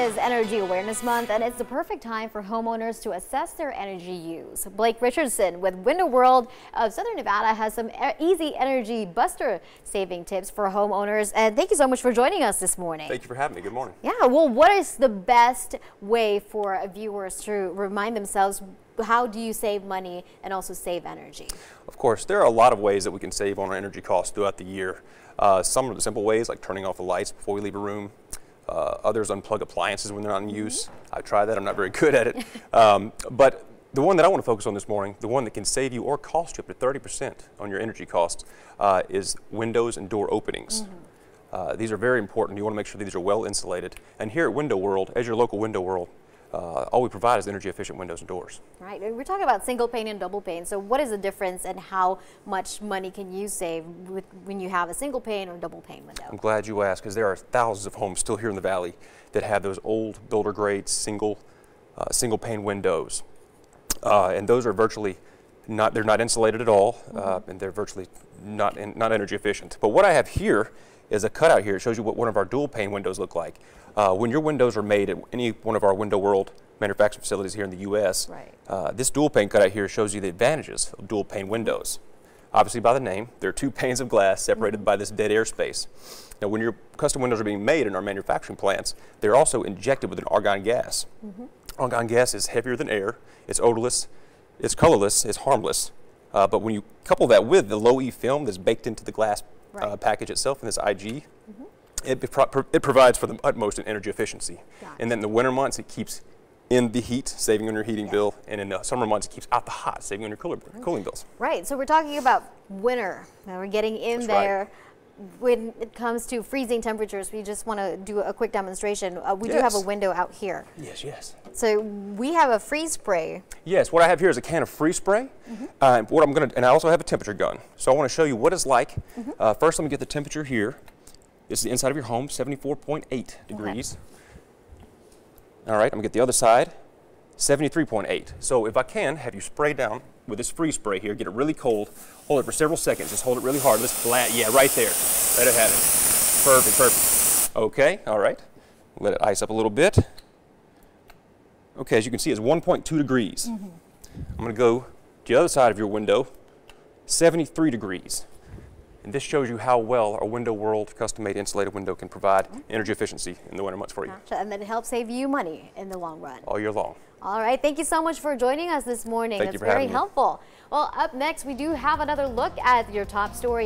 is Energy Awareness Month and it's the perfect time for homeowners to assess their energy use. Blake Richardson with Window World of Southern Nevada has some easy energy buster saving tips for homeowners and thank you so much for joining us this morning. Thank you for having me. Good morning. Yeah, well what is the best way for viewers to remind themselves how do you save money and also save energy? Of course, there are a lot of ways that we can save on our energy costs throughout the year. Uh, some of the simple ways like turning off the lights before we leave a room, uh, others unplug appliances when they're not in use. Mm -hmm. I try that. I'm not very good at it. um, but the one that I want to focus on this morning, the one that can save you or cost you up to 30% on your energy costs, uh, is windows and door openings. Mm -hmm. uh, these are very important. You want to make sure these are well insulated. And here at Window World, as your local Window World, uh, all we provide is energy efficient windows and doors. Right. We're talking about single pane and double pane. So what is the difference and how much money can you save with, when you have a single pane or double pane window? I'm glad you asked because there are thousands of homes still here in the valley that have those old builder grade single uh, single pane windows. Uh, and those are virtually not, they're not insulated at all mm -hmm. and they're virtually not, in, not energy efficient. But what I have here is a cutout here. It shows you what one of our dual pane windows look like. Uh, when your windows are made at any one of our Window World manufacturing facilities here in the U.S., right. uh, this dual pane cutout here shows you the advantages of dual pane windows. Obviously by the name, there are two panes of glass separated mm -hmm. by this dead air space. Now when your custom windows are being made in our manufacturing plants, they're also injected with an argon gas. Mm -hmm. Argon gas is heavier than air, it's odorless, it's colorless, it's harmless. Uh, but when you couple that with the low E film that's baked into the glass right. uh, package itself in this IG, mm -hmm. it, pro it provides for the utmost in energy efficiency. Gotcha. And then in the winter months, it keeps in the heat, saving on your heating yeah. bill, and in the summer months, it keeps out the hot, saving on your cooler, cooling bills. Right, so we're talking about winter. Now we're getting in That's there. Right when it comes to freezing temperatures, we just want to do a quick demonstration. Uh, we yes. do have a window out here. Yes, yes. So we have a freeze spray. Yes, what I have here is a can of freeze spray. Mm -hmm. uh, what I'm going to, and I also have a temperature gun. So I want to show you what it's like. Mm -hmm. uh, first, let me get the temperature here. This is the inside of your home, 74.8 degrees. Okay. All right, I'm going to get the other side, 73.8. So if I can, have you spray down with this freeze spray here, get it really cold, hold it for several seconds, just hold it really hard, let's flat, yeah, right there. Let it have it. Perfect, perfect. Okay, all right. Let it ice up a little bit. Okay, as you can see, it's 1.2 degrees. Mm -hmm. I'm going to go to the other side of your window, 73 degrees. And this shows you how well our Window World custom-made insulated window can provide mm-hmm. energy efficiency in the winter months for you. And then it helps save you money in the long run. All year long. All right. Thank you so much for joining us this morning. Thank That's very helpful. Well, up next, we do have another look at your top story.